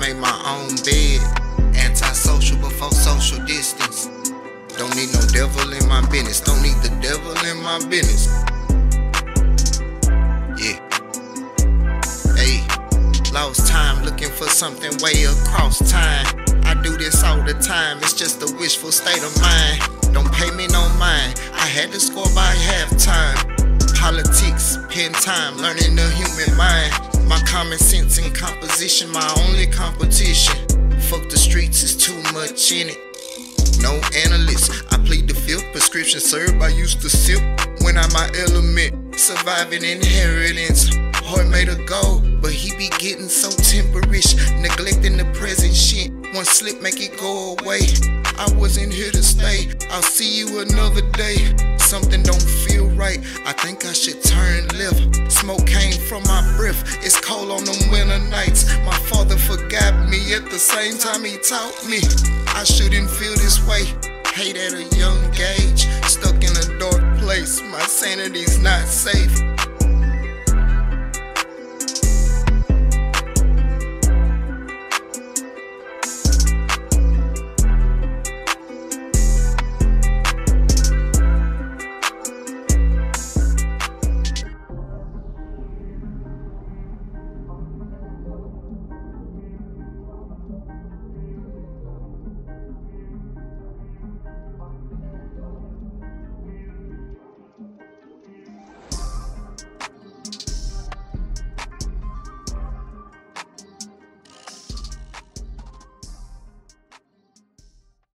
make my own bed. Antisocial before social distance. Don't need no devil in my business. Don't need the devil in my business. Yeah. Hey, lost time looking for something way across time. I do this all the time, it's just a wishful state of mind. Don't pay me no mind, I had to score by halftime. Politics, pen time, learning the human mind. My common sense and composition, my only competition. Fuck the streets, it's too much in it. No analyst, I plead the fifth. Prescription served, I used to sip when I'm my element. Surviving inheritance, heart made of gold, but he be getting so temperish, neglecting the present shit. One slip make it go away. I wasn't here to stay. I'll see you another day. Something don't feel right. I think I should turn from my breath. It's cold on them winter nights. My father forgot me at the same time he taught me. I shouldn't feel this way. Hate at a young age. Stuck in a dark place. My sanity's not safe.